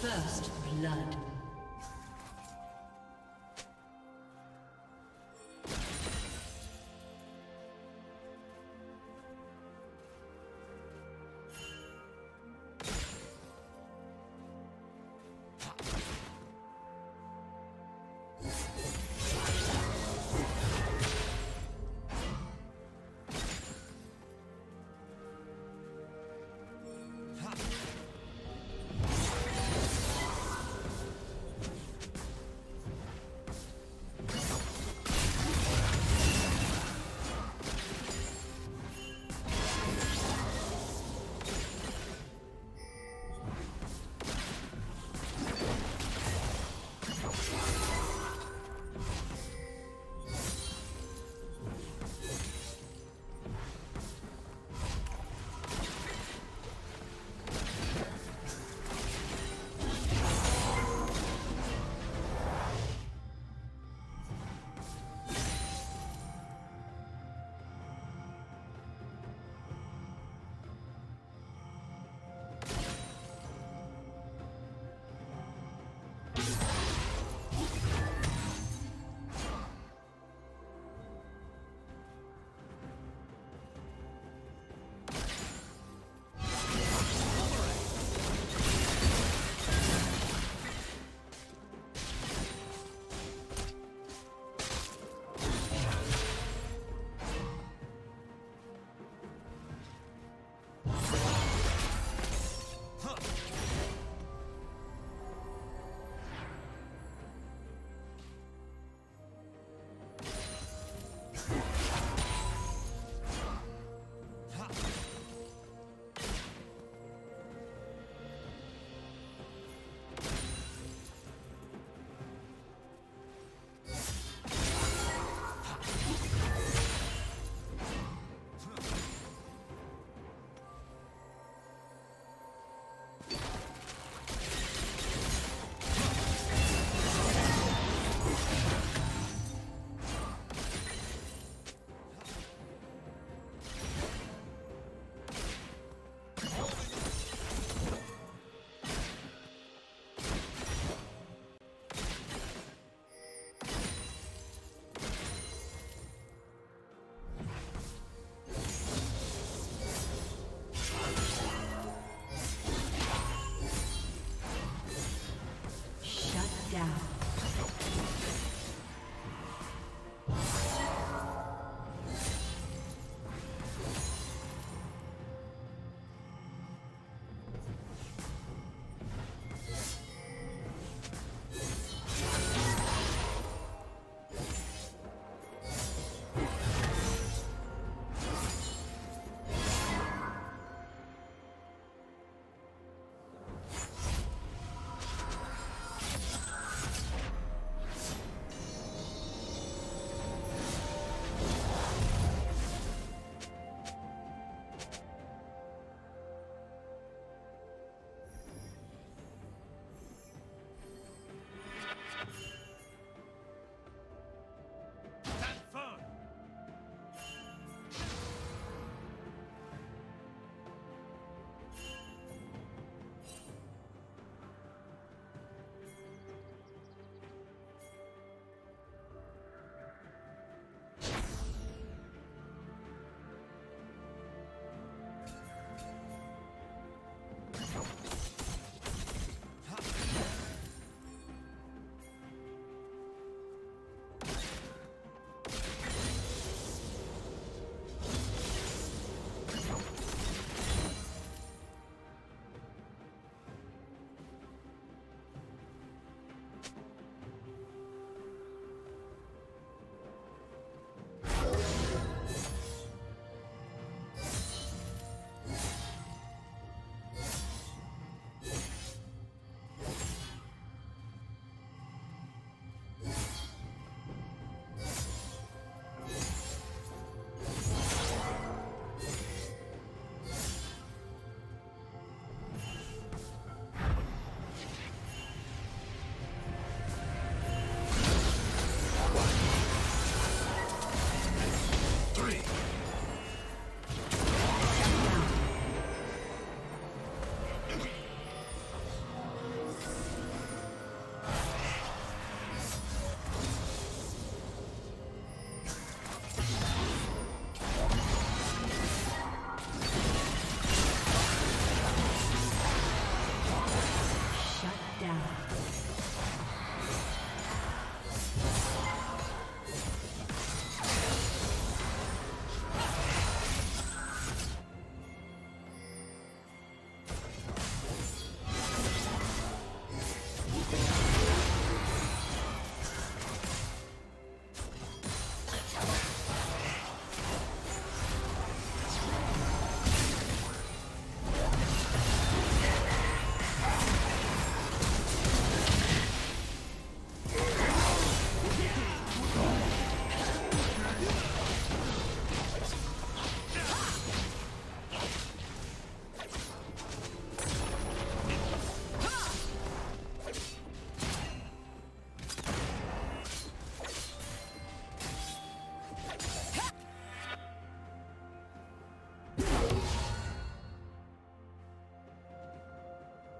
First blood. Let's go.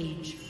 Rampage.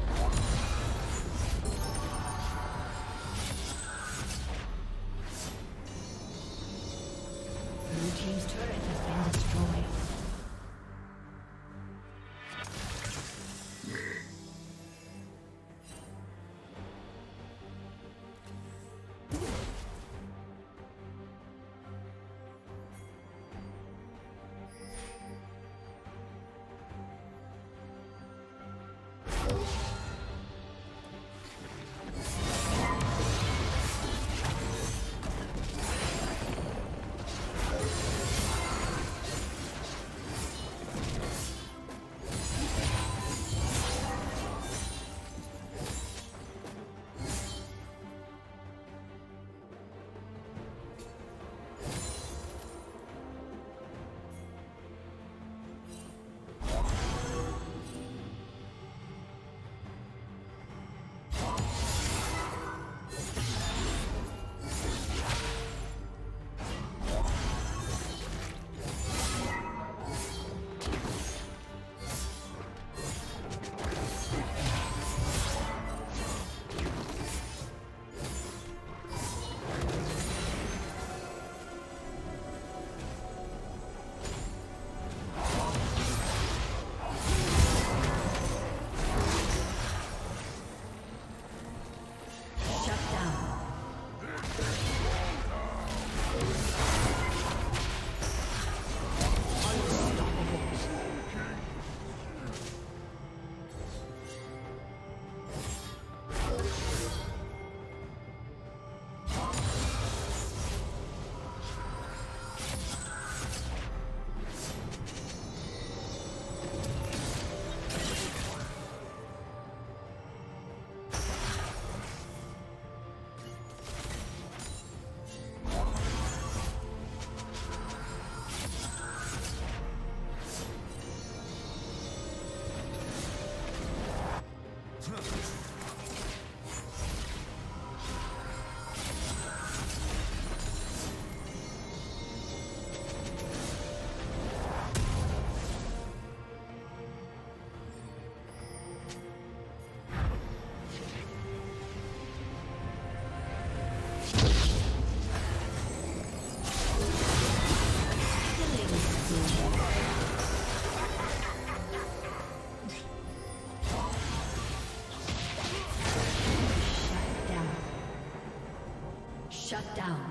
Down.